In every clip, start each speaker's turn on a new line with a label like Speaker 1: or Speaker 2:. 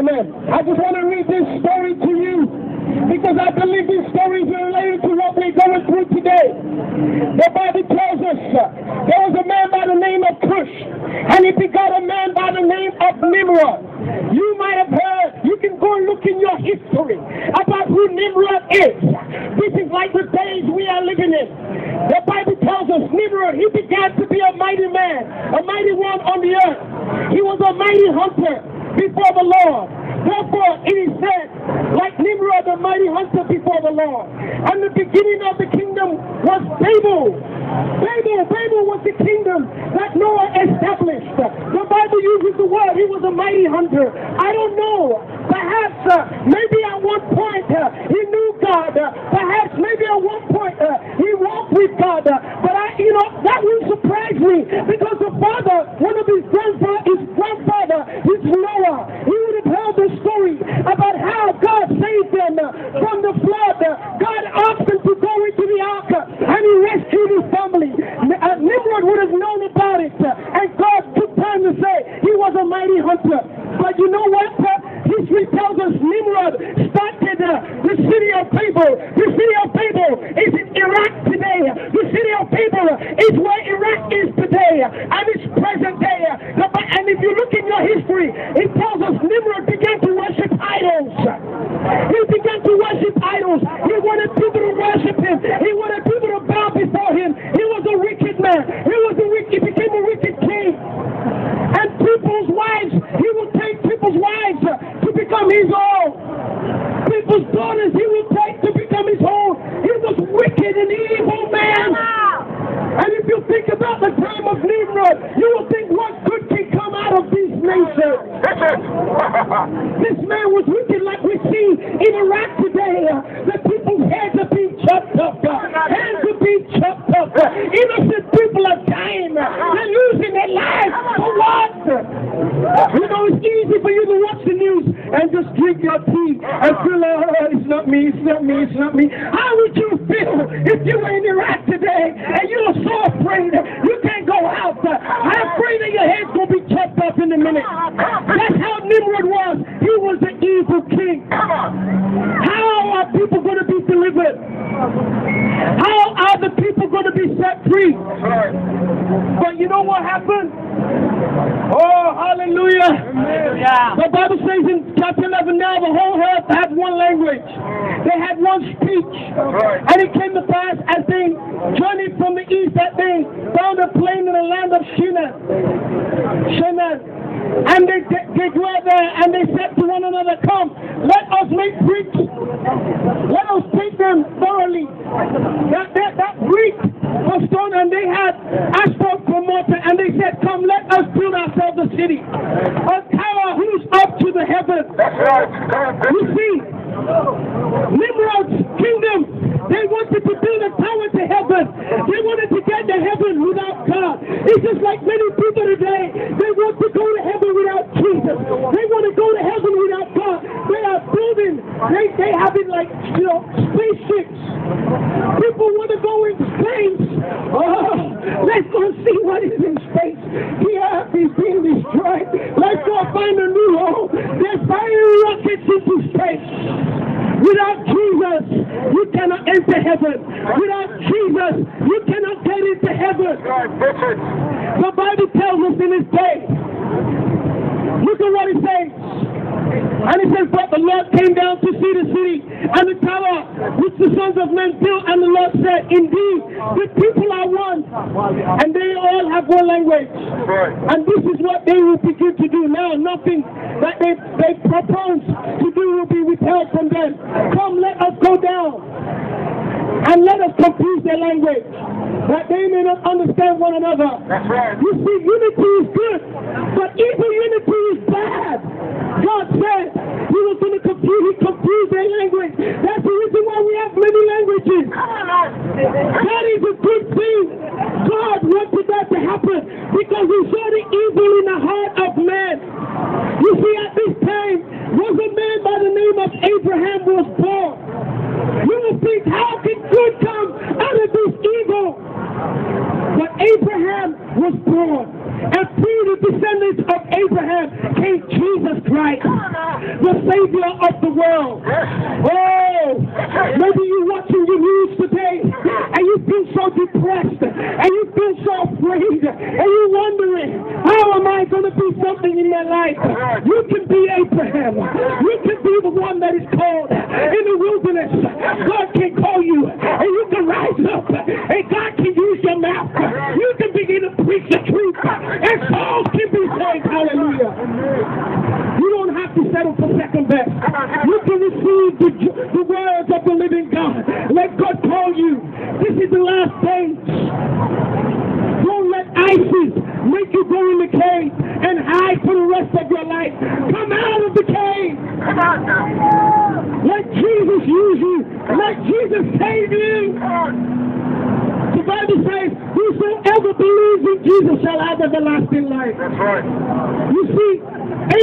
Speaker 1: Amen. I just want to read this story to you because I believe this story is related to what we're going through today. The Bible tells us uh, there was a man by the name of Cush, and he begot a man by the name of Nimrod. You might have heard, you can go look in your history about who Nimrod is. This is like the days we are living in. The Bible tells us Nimrod, he began to be a mighty man, a mighty one on the earth. He was a mighty hunter Lord. Therefore, it is said, like Nimrod, the mighty hunter before the Lord. And the beginning of the kingdom was Babel. Babel, Babel was the kingdom that Noah established. The Bible uses the word, he was a mighty hunter. I don't know. Perhaps, uh, maybe at one point uh, he knew God. Uh, perhaps, maybe at one point uh, he walked with God. Uh, but I, you know, that will surprise me because the father, one of his grandfather, his grandfather, is Noah. He would have heard the story about how God saved them uh, from the flood. Uh, God asked them to go into the ark uh, and he rescued his family. N- uh, Nimrod would have known about it uh, and God took time to say he was a mighty hunter. But you know what? Uh, history tells Nimrod started uh, the city of people. The city of people is in Iraq today. The city of people is where Iraq is today. And it's present day. And if you look in your history, it tells us Nimrod began to worship idols. He began to worship idols. He wanted people to worship him. He wanted people to bow before him. He was a wicked man. He was a wicked, he became a wicked king. And people's wives, he would take people's wives to become his own. People's daughters, he would take to become his own. He was wicked and evil man. And if you think about the time of Nimrod, you will think what good can come out of these nations. This man was wicked like tea and feel, oh, it's not me, it's not me, it's not me. How would you feel if you were in Iraq today and you were so afraid you can't go out? I'm afraid that your head's going to be chopped up in a minute. That's how Nimrod was. He was the evil king. How are people going to be delivered? How are the people going to be set free? But you know what happened? Oh, hallelujah. The Bible says in chapter 11 now the whole earth had one language. They had one speech. And it came to pass as they journeyed from the east that they found a plain in the land of Shinar. Shinar. And they, they dwelt there and they said to one another, Come, let us make bricks. Let us take them thoroughly. That, that, that brick was stone and they had asphalt for mortar and they said, Come, let us build ourselves a city. A tower whose up to the heavens. You see, Nimrod's kingdom, they wanted to build a tower to heaven. They wanted to get to heaven without God. It's just like many people today. They want to go to heaven without Jesus. They want to go to heaven without God. They are building, they, they have it like, you know, spaceships. People want to go in space. Oh, let's go and see what is in space. The earth is being destroyed. Let's go find a new home. They're firing rockets into space. Without Jesus, you enter heaven. Without Jesus, you cannot get into heaven. The Bible tells us in his day. Look at what it says. And it says, But the Lord came down to see the city and the tower which the sons of men built. And the Lord said, Indeed, the people are one, and they all have one language. And this is what they will begin to do now. Nothing that they, they propose to do will be withheld from them. Come, let us go down and let us confuse their language, that they may not understand one another.
Speaker 2: That's right.
Speaker 1: You see, unity is good, but evil unity is bad. God said He was going to confuse, He confused their language. That's the reason why we have many languages. That is a good thing. God wanted that to happen because He saw the evil in the heart of man. You see, at this time, was a man by the name of Abraham was born. You will think, how can good come out of this evil? But Abraham was born. And through the descendants of Abraham, with Jesus Christ, the Savior of the world. Oh, maybe you're watching the news today feel so depressed and you've been so afraid and you're wondering, how am I going to be something in my life? You can be Abraham. You can be the one that is called in the wilderness. God can call you and you can rise up and God can use your mouth. You can begin to preach the truth and souls can be saved. Hallelujah. You don't have to settle for second best. You can receive the, the words of the living God. Let God call you. This is the last stage. Don't let ISIS make you go in the cave and hide for the rest of your life. Come out of the cave. Let Jesus use you. Let Jesus save you. The Bible says, whosoever believes in Jesus shall have everlasting life.
Speaker 2: That's right.
Speaker 1: You see,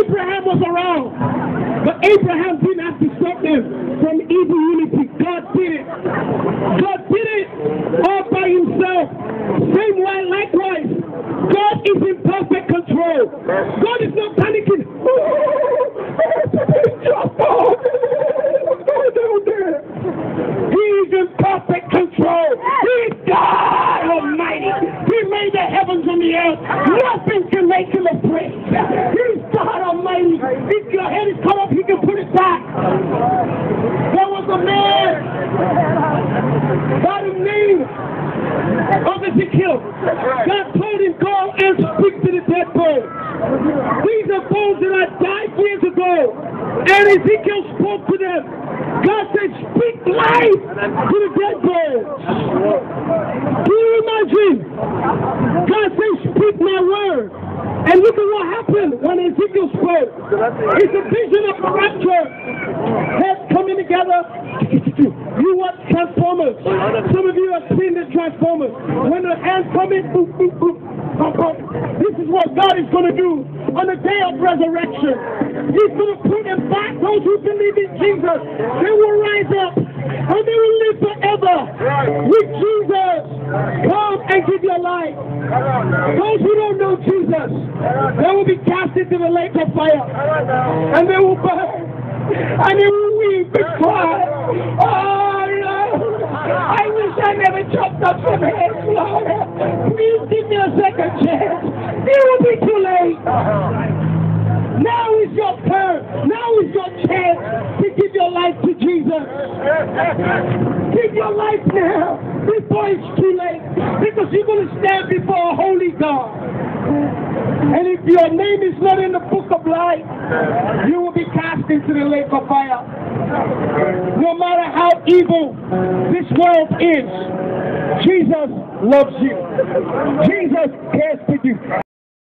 Speaker 1: Abraham was around, but Abraham didn't have to stop them from evil unity. God did it. God did it all by himself. Same way, likewise, God is in perfect control. God is not panicking. He is in perfect control. He is God Almighty. He made the heavens and the earth. Nothing can make him afraid. He's God Almighty. If your head is cut off, he can put it back. There was a man by the name of Ezekiel. God told him, go and speak to the dead bones. These are bones that had died years ago. And Ezekiel spoke to them. God said, speak life to the dead bones. Can you imagine? God said, speak my word. And look at what happened when Ezekiel spoke. It's a vision of the rapture. Heads coming together. You watch Transformers. Some of you have seen the Transformers. When the hands come in, boop, boop, boop, boop, this is what God is going to do on the day of resurrection. He's going to put them back. Those who believe in Jesus, they will rise up and they will live forever with Jesus. Come and give your life. Those who don't know Jesus, they will be cast into the lake of fire and they will burn and they will weep and cry. Oh I never chopped up heads, Lord. Please give me a second chance. It will be too late. Now is your turn. Now is your chance to give your life to Jesus. Give your life now before it's too late. Because you're going to stand before a holy God. And if your name is not in the book of life, you cast into the lake of fire. No matter how evil this world is, Jesus loves you. Jesus cares for you.